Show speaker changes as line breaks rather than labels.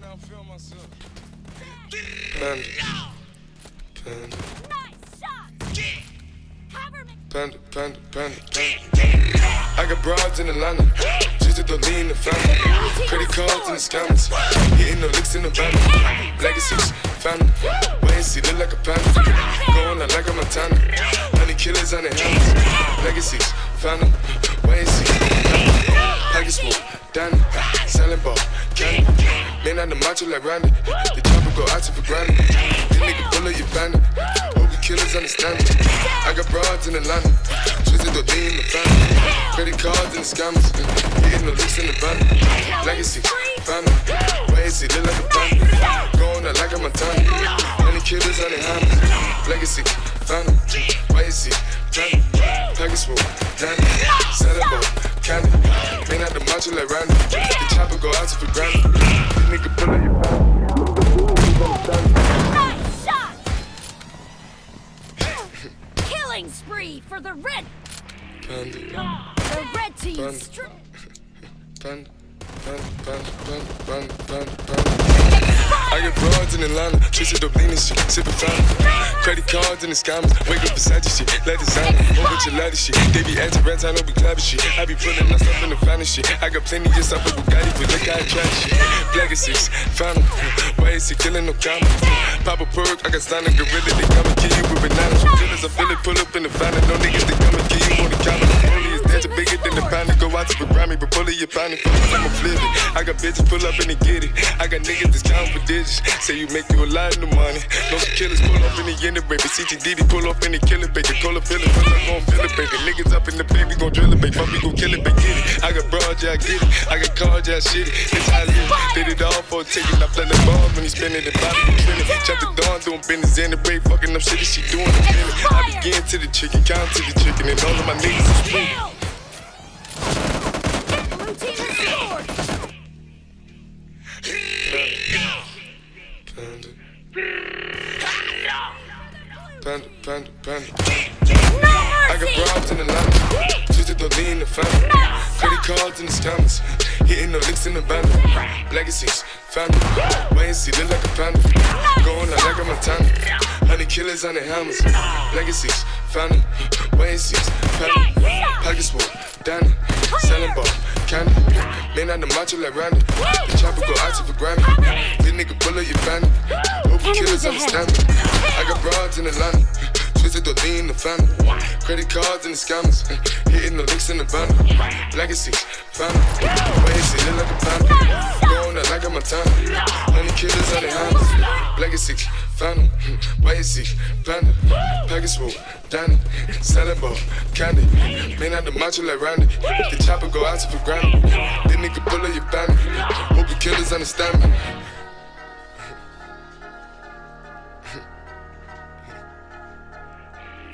right now, feel myself.
Panda. Panda. Panda, panda, panda, panda. I got broads in Atlanta. Just to lean the family. Credit cards and the scammers. Hitting the licks in the van. Legacies, family. Wait see, look like a panda. Going out like a Montana. Honey killers on the hammers. Legacies, family. Man on the macho like Randy. The chopper go out for granted. This nigga bullet, you bandit. Hope you killers understand it. I got broads in Atlanta. Twisted the lean in the family. Credit cards and the scammers. Hitting the licks in the van. Legacy, family. Wait and see, look like a panda. Going out like a Montana. Honey killers on the hammers. Legacy, family. And see, family. Package smoke, Danny. Selling ball, candy. Man out the macho like Randy. The chopper go out for granted.
Killing spree for the red,
Panda,
the red team.
Panda.
Stri-
panda, panda, panda, panda, panda, panda, panda. I get broads in Atlanta, twisted up lean and shit, sipping fountain. Cards and the scammers, wake up beside your shit, let designer, whole bunch of ladder shit. They be anti rats, I don't be clapping shit. I be pulling up in the finest shit. I got plenty just up with Bugatti, but look how I try shit. Legacies, fountain, why is he killing no comma? Pop a perk, I got stunning gorilla, they come and kill you with bananas. Feelings, I feel it, pull up in the finest. No niggas, they come and kill you on the counter. Bigger than the pound, go out to the Grammy, but pull it, you pound it, fuck I'ma flip it. I got bitches pull up and they get it. I got niggas that's counting for digits. Say you make you a lot of money. No killers pull up in the end, baby. CTDD pull up in the killer, baby. Call a feeling, pull up, gon' feel it, baby. Niggas up in the baby, gon' drill it, baby. Me, gon' kill it, baby. Get it. I got broad, yeah, I get it. I got cards, yeah, shit it. It's how I live. Did it all for a ticket. I play the balls when he spinning the body, he spinning. Chop the dawn, doing business in the break, fucking up shit, she doing. I begin to the chicken, count to the chicken, and all of my niggas is free. Panda, panda, panda.
No
I got broads in Atlanta. Twisted the lean in the family. Credit cards and the scammers. Hitting the licks in the van. Legacies, family. Wait and see, look like a panda. Going out like a Montana. Honey killers on the hammers. Legacies, family. Wait and see, family. Package smoke, Danny. Selling ball, candy. Man on the macho like Randy. The chopper go out to for Grammy. This nigga pull up your family. You killers understand me. I got broads in Atlanta. Twisted the in the family. Credit cards and the scammers. Hitting the licks in the van. Legacy, family. Wait see, look like a panda. Going out like a Montana. Honey killers on the hammers. Legacy, family. Wait see, panda. Package Danny. Selling ball, candy. Man out the macho like Randy. The chopper go out to for granted. This nigga pull up your family. Hope you killers understand me.